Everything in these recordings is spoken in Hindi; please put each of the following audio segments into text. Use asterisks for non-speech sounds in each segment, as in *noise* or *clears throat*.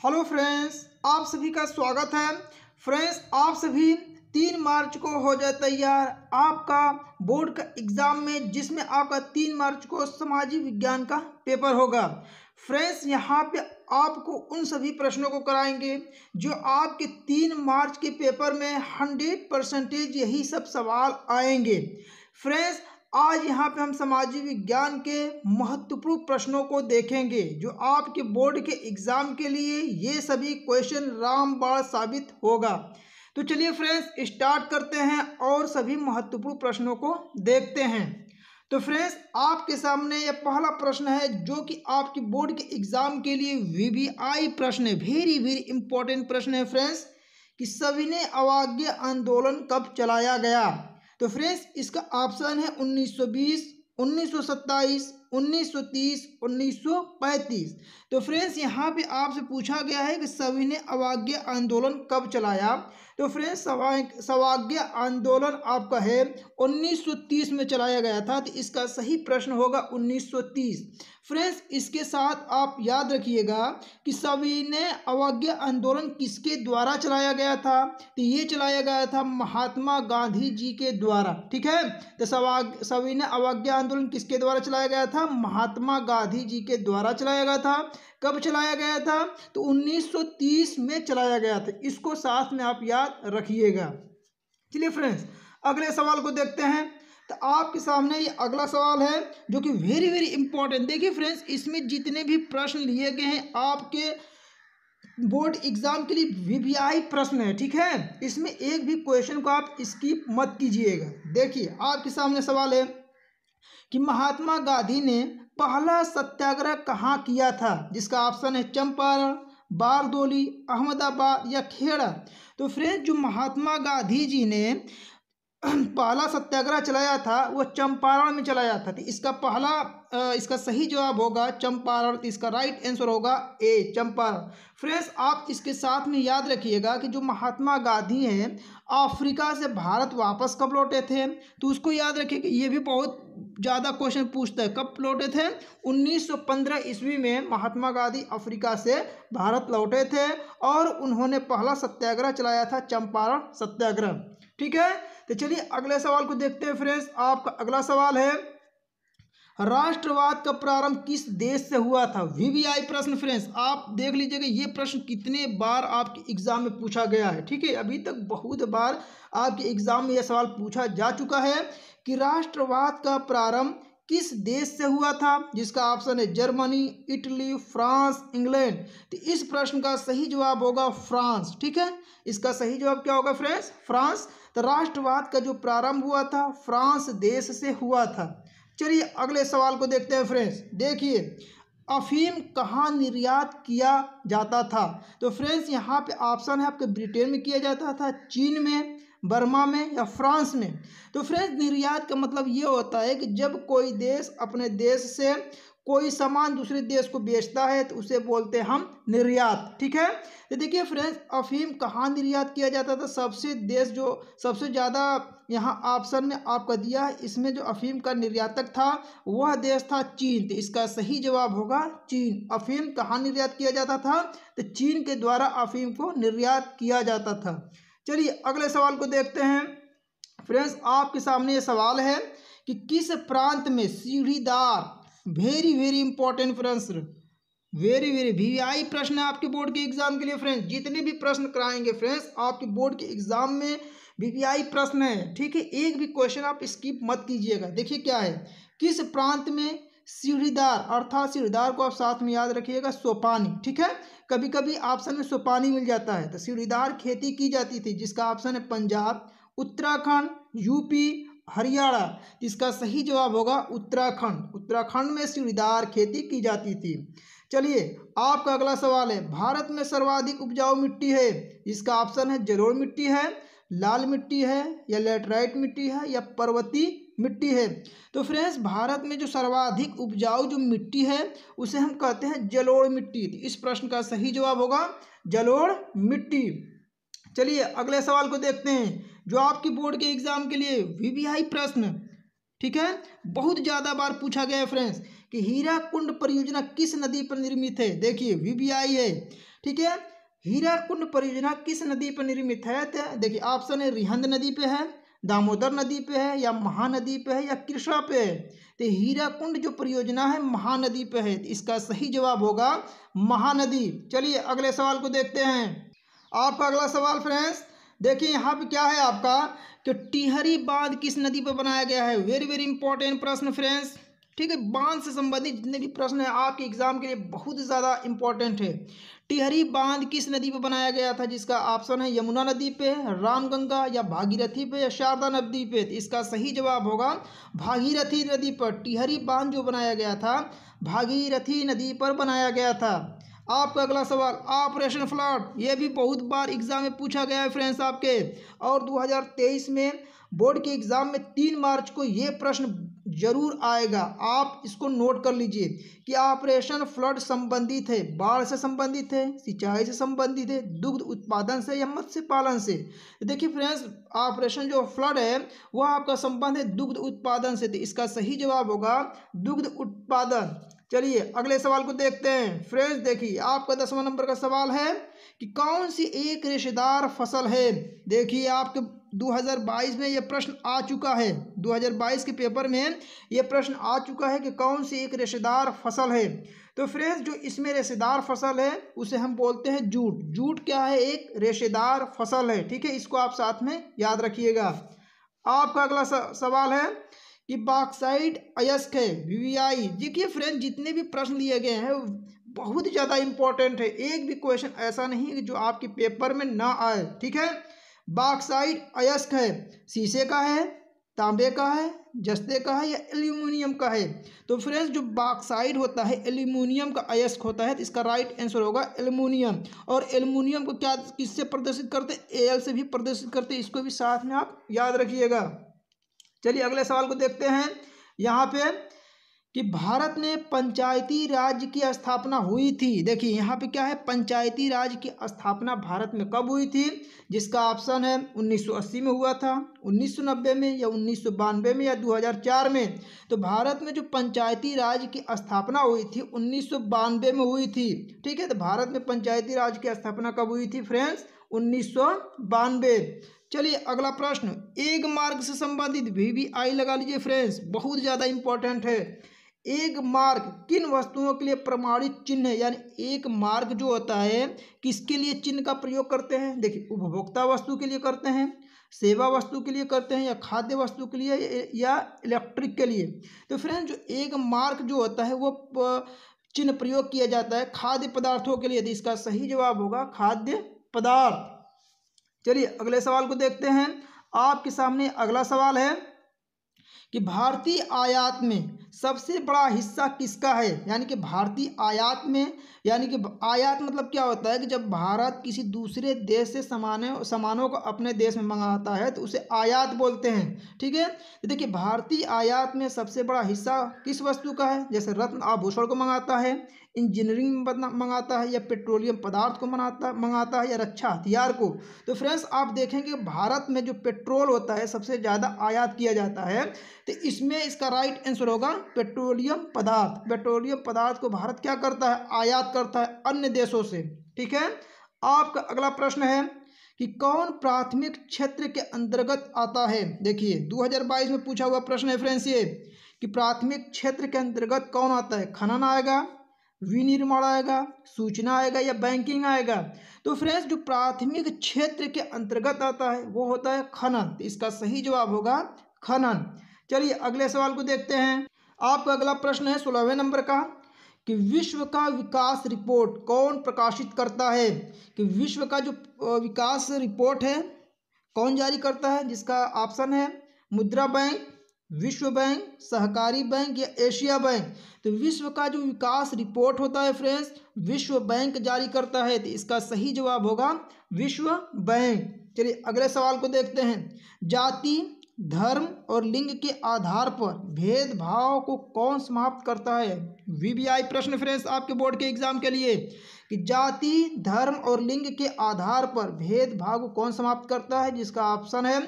हेलो फ्रेंड्स, आप सभी का स्वागत है। फ्रेंड्स, आप सभी तीन मार्च को हो जाए तैयार। आपका बोर्ड का एग्ज़ाम में, जिसमें आपका तीन मार्च को सामाजिक विज्ञान का पेपर होगा। फ्रेंड्स, यहाँ पे आपको उन सभी प्रश्नों को कराएँगे, जो आपके तीन मार्च के पेपर में हंड्रेड परसेंटेज यही सब सवाल आएँगे। फ्रेंड्स आज यहाँ पे हम सामाजिक विज्ञान के महत्वपूर्ण प्रश्नों को देखेंगे, जो आपके बोर्ड के एग्ज़ाम के लिए ये सभी क्वेश्चन रामबाण साबित होगा। तो चलिए फ्रेंड्स, स्टार्ट करते हैं और सभी महत्वपूर्ण प्रश्नों को देखते हैं। तो फ्रेंड्स, आपके सामने यह पहला प्रश्न है, जो कि आपके बोर्ड के एग्ज़ाम के लिए वीवीआई प्रश्न है। वेरी वेरी इंपॉर्टेंट प्रश्न है फ्रेंड्स, कि सविनय अवाज्ञ आंदोलन कब चलाया गया? तो फ्रेंड्स इसका ऑप्शन है 1920 1927 1930 1935 तो फ्रेंड्स यहाँ पे आपसे पूछा गया है कि सभी सविनय अवाज्ञ आंदोलन कब चलाया? तो फ्रेंड्स सवाज्ञ आंदोलन आपका है 1930 में चलाया गया था तो इसका सही प्रश्न होगा 1930 फ्रेंड्स इसके साथ आप याद रखिएगा कि सविनय अवज्ञा आंदोलन किसके द्वारा चलाया गया था? तो ये चलाया गया था महात्मा गांधी जी के द्वारा, ठीक है? तो सवाग सविनय अवज्ञा आंदोलन किसके द्वारा चलाया गया था? महात्मा गांधी जी के द्वारा चलाया गया था। कब चलाया गया था? तो 1930 में चलाया गया था। इसको साथ में आप याद रखिएगा। चलिए फ्रेंड्स अगले सवाल को देखते हैं। तो आपके सामने ये अगला सवाल है, जो कि वेरी वेरी इंपॉर्टेंट देखिए फ्रेंड्स इसमें जितने भी प्रश्न लिए गए हैं, आपके बोर्ड एग्ज़ाम के लिए वीवीआई प्रश्न है, ठीक है? इसमें एक भी क्वेश्चन को आप स्किप मत कीजिएगा। देखिए, आपके सामने सवाल है। कि महात्मा गांधी ने पहला सत्याग्रह कहाँ किया था, जिसका ऑप्शन है चंपारण बारदोली अहमदाबाद या खेड़ा? तो फ्रेंड्स, जो महात्मा गांधी जी ने *clears throat* पहला सत्याग्रह चलाया था, वो चंपारण में चलाया था। इसका पहला इसका सही जवाब होगा चंपारण, इसका राइट आंसर होगा ए चंपारण। फ्रेंड्स आप इसके साथ में याद रखिएगा कि जो महात्मा गांधी हैं, अफ्रीका से भारत वापस कब लौटे थे? तो उसको याद रखिए कि ये भी बहुत ज़्यादा क्वेश्चन पूछता है, कब लौटे थे? 1915 ईस्वी में महात्मा गांधी अफ्रीका से भारत लौटे थे और उन्होंने पहला सत्याग्रह चलाया था, चंपारण सत्याग्रह। ठीक है? तो चलिए अगले सवाल को देखते हैं फ्रेंड्स। आपका अगला सवाल है, राष्ट्रवाद का प्रारंभ किस देश से हुआ था? वीवीआई प्रश्न फ्रेंड्स, आप देख लीजिएगा, ये प्रश्न कितने बार आपके एग्ज़ाम में पूछा गया है, ठीक है? अभी तक बहुत बार आपके एग्ज़ाम में यह सवाल पूछा जा चुका है कि राष्ट्रवाद का प्रारंभ किस देश से हुआ था? जिसका ऑप्शन है जर्मनी, इटली, फ्रांस, इंग्लैंड। तो इस प्रश्न का सही जवाब होगा फ्रांस, ठीक है? इसका सही जवाब क्या होगा फ्रेंड्स? फ्रांस। तो राष्ट्रवाद का जो प्रारंभ हुआ था, फ्रांस देश से हुआ था। चलिए अगले सवाल को देखते हैं फ्रेंड्स। देखिए, अफीम कहाँ निर्यात किया जाता था? तो फ्रेंड्स, यहाँ पे ऑप्शन है आपके ब्रिटेन में किया जाता था, चीन में। बर्मा में या फ्रांस में। तो फ्रेंड्स, निर्यात का मतलब ये होता है कि जब कोई देश अपने देश से कोई सामान दूसरे देश को बेचता है तो उसे बोलते हैं हम निर्यात। ठीक है? तो देखिए फ्रेंड्स, अफीम कहाँ निर्यात किया जाता था? सबसे देश जो सबसे ज़्यादा यहाँ ऑप्शन में आपका दिया है, इसमें जो अफीम का निर्यातक था, वह देश था चीन। तो इसका सही जवाब होगा चीन। अफीम कहाँ निर्यात किया जाता था? तो चीन के द्वारा अफीम को निर्यात किया जाता था। चलिए अगले सवाल को देखते हैं। फ्रेंड्स, आपके सामने ये सवाल है कि किस प्रांत में सीढ़ीदार? Very very important friends. Very very V I प्रश्न है आपके बोर्ड के एग्ज़ाम के लिए फ्रेंड्स। जितने भी प्रश्न कराएँगे फ्रेंड्स, आपके बोर्ड के एग्ज़ाम में वीवीआई प्रश्न है। ठीक है, एक भी क्वेश्चन आप स्किप मत कीजिएगा। देखिए क्या है। किस प्रांत में सीढ़ीदार, अर्थात सीढ़ीदार को आप साथ में याद रखिएगा, सोपानी, ठीक है? कभी कभी ऑप्शन में सोपानी मिल जाता है तो सीढ़ीदार खेती की जाती थी, जिसका ऑप्शन है पंजाब, उत्तराखंड, यूपी, हरियाणा इसका सही जवाब होगा उत्तराखंड। उत्तराखंड में सीढ़ीदार खेती की जाती थी। चलिए, आपका अगला सवाल है, भारत में सर्वाधिक उपजाऊ मिट्टी है? इसका ऑप्शन है जलोढ़ मिट्टी है, लाल मिट्टी है, या लेटराइट मिट्टी है, या पर्वती मिट्टी है। तो फ्रेंड्स भारत में जो सर्वाधिक उपजाऊ जो मिट्टी है, उसे हम कहते हैं जलोढ़ मिट्टी। इस प्रश्न का सही जवाब होगा जलोढ़ मिट्टी। चलिए, अगले सवाल को देखते हैं, जो आपकी बोर्ड के एग्ज़ाम के लिए वीवीआई प्रश्न। ठीक है? बहुत ज़्यादा बार पूछा गया है फ्रेंड्स कि हीरा कुंड परियोजना किस नदी पर निर्मित है? देखिए वीवीआई है। ठीक है? हीरा कुंड परियोजना किस नदी पर निर्मित है? तो देखिए ऑप्शन है, रिहंद नदी पे है। दामोदर नदी पे है या महानदी पे है या कृष्णा पे है तो हीराकुंड जो परियोजना है महानदी पे है। इसका सही जवाब होगा महानदी। चलिए अगले सवाल को देखते हैं। आपका अगला सवाल फ्रेंड्स, देखिए यहाँ पे क्या है आपका, कि टिहरी बाँध किस नदी पर बनाया गया है? वेरी वेरी इंपॉर्टेंट प्रश्न फ्रेंड्स। ठीक है, बाँध से संबंधित जितने भी प्रश्न हैं आपके एग्ज़ाम के लिए बहुत ज़्यादा इंपॉर्टेंट है। टिहरी बाँध किस नदी पर बनाया गया था जिसका ऑप्शन है यमुना नदी पे, रामगंगा या भागीरथी पे या शारदा नदी पे? तो इसका सही जवाब होगा भागीरथी नदी पर। टिहरी बाँध जो बनाया गया था, भागीरथी नदी पर बनाया गया था। आपका अगला सवाल, ऑपरेशन फ्लड, ये भी बहुत बार एग्ज़ाम में पूछा गया है फ्रेंड्स आपके। और 2023 में बोर्ड के एग्ज़ाम में तीन मार्च को ये प्रश्न ज़रूर आएगा। आप इसको नोट कर लीजिए कि ऑपरेशन फ्लड संबंधित है, बाढ़ से संबंधित है, सिंचाई से संबंधित है, दुग्ध उत्पादन से या मत्स्य पालन से। देखिए फ्रेंड्स, ऑपरेशन जो फ्लड है, वह आपका संबंध है दुग्ध उत्पादन से। तो इसका सही जवाब होगा दुग्ध उत्पादन। चलिए, अगले सवाल को देखते हैं। फ्रेंड्स, देखिए, आपका दसवां नंबर का सवाल है कि कौन सी एक रेशेदार फ़सल है? देखिए, आपके 2022 में यह प्रश्न आ चुका है। 2022 के पेपर में ये प्रश्न आ चुका है कि कौन सी एक रेशेदार फ़सल है? तो फ्रेंड्स, जो इसमें रेशेदार फ़सल है, उसे हम बोलते हैं जूट। जूट क्या है? एक रेशेदार फ़सल है। ठीक है, इसको आप साथ में याद रखिएगा। आपका अगला सवाल है कि बाक्साइड अयस्क है वीवीआई देखिए फ्रेंड जितने भी प्रश्न लिए गए हैं, बहुत ज़्यादा इंपॉर्टेंट है। एक भी क्वेश्चन ऐसा नहीं है जो आपके पेपर में ना आए। ठीक है? बाक्साइड अयस्क है। शीशे का है, तांबे का है, जस्ते का है या एल्यूमिनियम का है? तो फ्रेंड्स जो बाक्साइड होता है, एल्यूमिनियम का अयस्क होता है तो इसका राइट आंसर होगा एल्यूमिनियम। और एल्यूमिनियम को क्या, किससे प्रदर्शित करते एल से भी प्रदर्शित करते इसको भी साथ में आप याद रखिएगा। चलिए अगले सवाल को देखते हैं। यहाँ पे कि भारत में पंचायती राज की स्थापना हुई थी। देखिए, यहाँ पे क्या है? पंचायती राज की स्थापना भारत में कब हुई थी? जिसका ऑप्शन है 1980 में हुआ था 1990 में या उन्नीस सौ बानवे में या 2004 में। तो भारत में जो पंचायती राज की स्थापना हुई थी, उन्नीस सौ बानवे में हुई थी। ठीक है तो भारत में पंचायती राज की स्थापना कब हुई थी फ्रेंड्स? उन्नीस सौ बानवे। चलिए, अगला प्रश्न। एक मार्ग से संबंधित वी वी आई लगा लीजिए फ्रेंड्स, बहुत ज़्यादा इंपॉर्टेंट है। एक मार्ग किन वस्तुओं के लिए प्रमाणित चिन्ह यानी एक मार्ग जो होता है, किसके लिए चिन्ह का प्रयोग करते हैं? देखिए, उपभोक्ता वस्तु के लिए करते हैं, सेवा वस्तु के लिए करते हैं, या खाद्य वस्तु के लिए, या इलेक्ट्रिक के लिए। तो फ्रेंड्स, जो एक मार्ग जो होता है, वो चिन्ह प्रयोग किया जाता है खाद्य पदार्थों के लिए। तो इसका सही जवाब होगा, खाद्य पदार्थ। चलिए, अगले सवाल को देखते हैं। आपके सामने अगला सवाल है कि भारतीय आयात में सबसे बड़ा हिस्सा किसका है? यानी कि भारतीय आयात में, यानी कि आयात मतलब क्या होता है कि जब भारत किसी दूसरे देश से सामानों सामानों को अपने देश में मंगाता है तो उसे आयात बोलते हैं। ठीक है? तो देखिए, भारतीय आयात में सबसे बड़ा हिस्सा किस वस्तु का है? जैसे रत्न आभूषण को मंगाता है, इंजीनियरिंग मंगाता है, या पेट्रोलियम पदार्थ को मनाता, मंगाता है, या रक्षा हथियार को। तो फ्रेंड्स, आप देखेंगे भारत में जो पेट्रोल होता है, सबसे ज़्यादा आयात किया जाता है तो इसमें इसका राइट आंसर होगा पेट्रोलियम पदार्थ। पेट्रोलियम पदार्थ को भारत क्या करता है? आयात करता है अन्य देशों से। ठीक है? आपका अगला प्रश्न है कि कौन प्राथमिक क्षेत्र के अंतर्गत आता है? देखिए 2022 में पूछा हुआ प्रश्न है फ्रेंड्स ये कि प्राथमिक क्षेत्र के अंतर्गत कौन आता है? खनन आएगा, विनिर्माण आएगा, सूचना आएगा या बैंकिंग आएगा? तो फ्रेंड्स, जो प्राथमिक क्षेत्र के अंतर्गत आता है, वो होता है खनन। इसका सही जवाब होगा खनन। चलिए, अगले सवाल को देखते हैं। आपका अगला प्रश्न है सोलहवें नंबर का, कि विश्व का विकास रिपोर्ट कौन प्रकाशित करता है? कि विश्व का जो विकास रिपोर्ट है, कौन जारी करता है? जिसका ऑप्शन है मुद्रा बैंक, विश्व बैंक, सहकारी बैंक या एशिया बैंक। तो विश्व का जो विकास रिपोर्ट होता है फ्रेंड्स, विश्व बैंक जारी करता है। तो इसका सही जवाब होगा विश्व बैंक। चलिए अगले सवाल को देखते हैं। जाति धर्म और लिंग के आधार पर भेदभाव को कौन समाप्त करता है? वीबीआई प्रश्न फ्रेंड्स आपके बोर्ड के एग्ज़ाम के लिए कि जाति, धर्म और लिंग के आधार पर भेदभाव को कौन समाप्त करता है? जिसका ऑप्शन है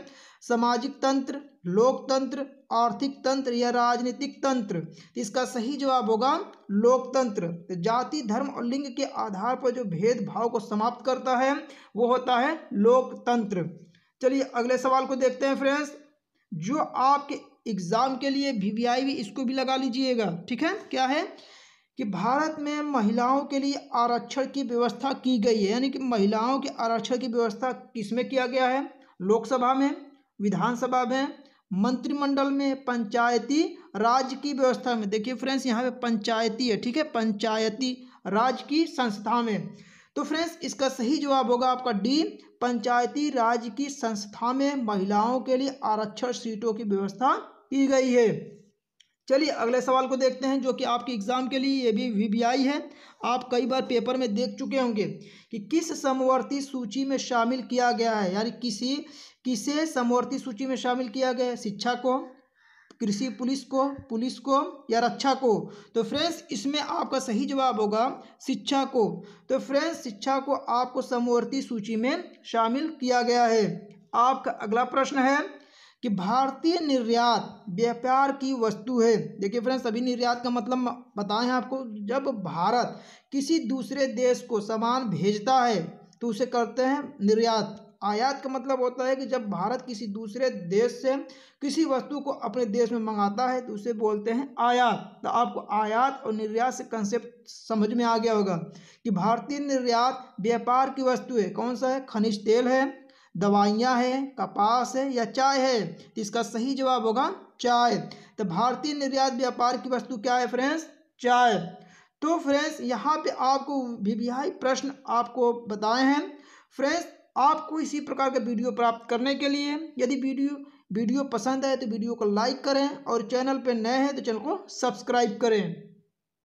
सामाजिक तंत्र, लोकतंत्र, आर्थिक तंत्र या राजनीतिक तंत्र। तो इसका सही जवाब होगा लोकतंत्र। तो जाति, धर्म और लिंग के आधार पर जो भेदभाव को समाप्त करता है, वो होता है लोकतंत्र। चलिए अगले सवाल को देखते हैं फ्रेंड्स जो आपके एग्ज़ाम के लिए वी वी भी इसको भी लगा लीजिएगा। ठीक है? क्या है? कि भारत में महिलाओं के लिए आरक्षण की व्यवस्था की गई है। यानी कि महिलाओं के आरक्षण की व्यवस्था किसमें किया गया है? लोकसभा में, विधानसभा में, मंत्रिमंडल में, पंचायती राज की व्यवस्था में। देखिए फ्रेंड्स, यहाँ पे पंचायती है। ठीक है? पंचायती राज की संस्था में। तो फ्रेंड्स, इसका सही जवाब होगा आपका डी, पंचायती राज की संस्था में महिलाओं के लिए आरक्षण सीटों की व्यवस्था की गई है। चलिए, अगले सवाल को देखते हैं, जो कि आपके एग्ज़ाम के लिए, ये भी वी है। आप कई बार पेपर में देख चुके होंगे कि किस समवर्ती सूची में शामिल किया गया है, यानी किसी, किसे समवर्ती सूची में शामिल किया गया है? शिक्षा को कृषि पुलिस को पुलिस को या रक्षा को? तो फ्रेंड्स इसमें आपका सही जवाब होगा शिक्षा को। तो फ्रेंड्स शिक्षा को आपको समवर्ती सूची में शामिल किया गया है। आपका अगला प्रश्न है कि भारतीय निर्यात व्यापार की वस्तु है। देखिए फ्रेंड्स अभी निर्यात का मतलब बताएँ आपको, जब भारत किसी दूसरे देश को सामान भेजता है तो उसे करते हैं निर्यात। आयात का मतलब होता है कि जब भारत किसी दूसरे देश से किसी वस्तु को अपने देश में मंगाता है तो उसे बोलते हैं आयात। तो आपको आयात और निर्यात से कंसेप्ट समझ में आ गया होगा कि भारतीय निर्यात व्यापार की वस्तु है। कौन सा है? खनिज तेल है, दवाइयाँ हैं, कपास है या चाय है? तो इसका सही जवाब होगा चाय। तो भारतीय निर्यात व्यापार की वस्तु क्या है फ्रेंड्स? चाय। तो फ्रेंड्स, यहाँ पे आपको वीवीआई प्रश्न आपको बताए हैं। फ्रेंड्स आपको इसी प्रकार के वीडियो प्राप्त करने के लिए, यदि वीडियो वीडियो पसंद आए तो वीडियो को लाइक करें और चैनल पर नए हैं तो चैनल को सब्सक्राइब करें।